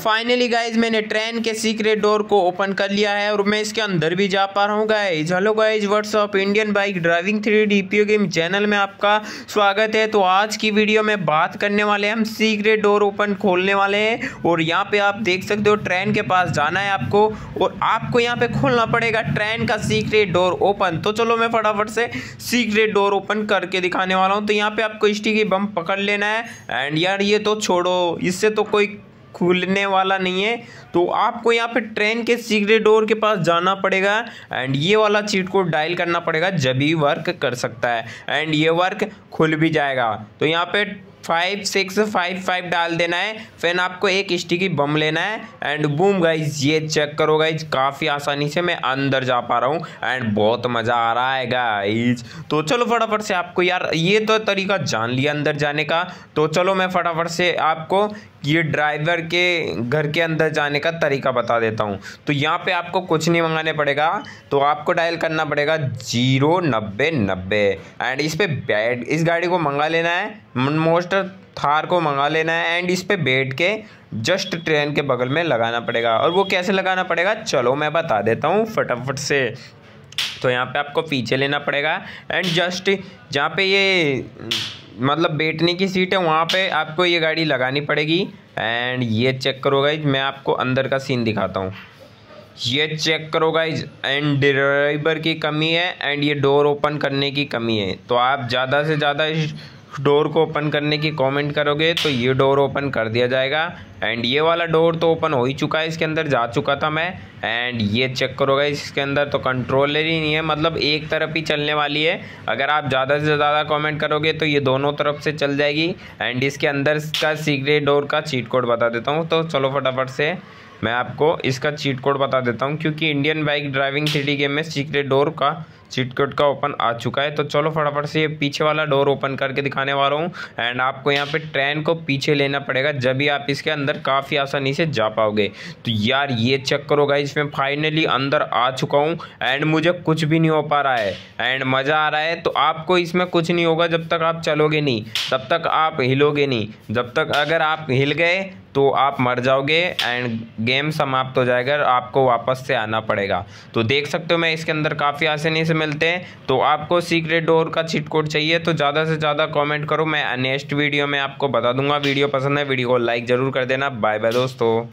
Finally guys मैंने train के secret door को ओपन कर लिया है और मैं इसके अंदर भी जा पा रहा हूँ guys hello guys what's up Indian bike driving three DPO game channel में आपका स्वागत है. तो आज की वीडियो में बात करने वाले हैं, हम सीक्रेट डोर ओपन खोलने वाले हैं और यहाँ पे आप देख सकते हो ट्रेन के पास जाना है आपको और आपको यहाँ पे खोलना पड़ेगा ट्रेन का सीक्रेट डोर ओपन तो चलो मैं फटाफट से सीक्रेट डोर ओपन करके दिखाने वाला हूँ. तो यहाँ पे आपको स्टिकी बम पकड़ लेना है. एंड यार, ये तो छोड़ो. इससे तो कोई खुलने वाला नहीं है। तो आपको यहाँ पे ट्रेन के सीक्रेट डोर के पास जाना पड़ेगा एंड ये वाला चीट को डायल करना पड़ेगा जब ही वर्क कर सकता है एंड ये वर्क खुल भी जाएगा। तो यहाँ पे फाइव सिक्स फाइव फाइव डाल देना है। फिर आपको एक स्टिकी बम लेना है। एंड बूम गाइज़ ये चेक करो गाइज़ काफ़ी आसानी से मैं अंदर जा पा रहा हूँ। एंड बहुत मज़ा आ रहा है गाइज़ तो चलो फटाफट से आपको यार, ये तो तरीका जान लिया अंदर जाने का। तो चलो मैं फटाफट से आपको ये ड्राइवर के घर के अंदर जाने का तरीका बता देता हूँ। तो यहाँ पे आपको कुछ नहीं मंगाने पड़ेगा। तो आपको डायल करना पड़ेगा ज़ीरो नब्बे नब्बे। एंड इस पर बैठ इस गाड़ी को मंगा लेना है। मोस्टर थार को मंगा लेना है एंड इस पर बैठ के जस्ट ट्रेन के बगल में लगाना पड़ेगा। और वो कैसे लगाना पड़ेगा? चलो मैं बता देता हूँ फटाफट से। तो यहाँ पे आपको पीछे लेना पड़ेगा एंड जस्ट जहाँ पे ये मतलब बैठने की सीट है, वहाँ पे आपको ये गाड़ी लगानी पड़ेगी। एंड ये चेक करो गाइज़ मैं आपको अंदर का सीन दिखाता हूँ। ये चेक करो गाइज़ एंड ड्राइवर की कमी है एंड ये डोर ओपन करने की कमी है। तो आप ज़्यादा से ज़्यादा इस डोर को ओपन करने की कमेंट करोगे तो ये डोर ओपन कर दिया जाएगा। एंड ये वाला डोर तो ओपन हो ही चुका है, इसके अंदर जा चुका था मैं। एंड ये चेक करोगे इसके अंदर तो कंट्रोलर ही नहीं है मतलब एक तरफ़ ही चलने वाली है। अगर आप ज़्यादा से ज़्यादा कमेंट करोगे तो ये दोनों तरफ़ से चल जाएगी। एंड इसके अंदर का सीक्रेट डोर का चीट कोड बता देता हूँ तो चलो फटाफट से। मैं आपको इसका चीट कोड बता देता हूँ, क्योंकि Indian bike driving three game में सीक्रेट डोर का चीट कोड का ओपन आ चुका है। तो चलो फटाफट से ये पीछे वाला डोर ओपन करके दिखाने वाला हूँ एंड आपको यहाँ पे ट्रेन को पीछे लेना पड़ेगा, जब भी आप इसके अंदर काफ़ी आसानी से जा पाओगे। तो यार ये चेक करो गाइस मैं फाइनली अंदर आ चुका हूँ एंड मुझे कुछ भी नहीं हो पा रहा है एंड मज़ा आ रहा है। तो आपको इसमें कुछ नहीं होगा जब तक आप चलोगे नहीं, तब तक आप हिलोगे नहीं, जब तक अगर आप हिल गए तो आप मर जाओगे एंड गेम समाप्त हो जाएगा आपको वापस से आना पड़ेगा। तो देख सकते हो मैं इसके अंदर काफ़ी आसानी से मिलते हैं। तो आपको सीक्रेट डोर का चिट कोड चाहिए तो ज़्यादा से ज़्यादा कमेंट करो। मैं नेक्स्ट वीडियो में आपको बता दूँगा। वीडियो पसंद है, वीडियो को लाइक ज़रूर कर देना। बाय बाय दोस्तों।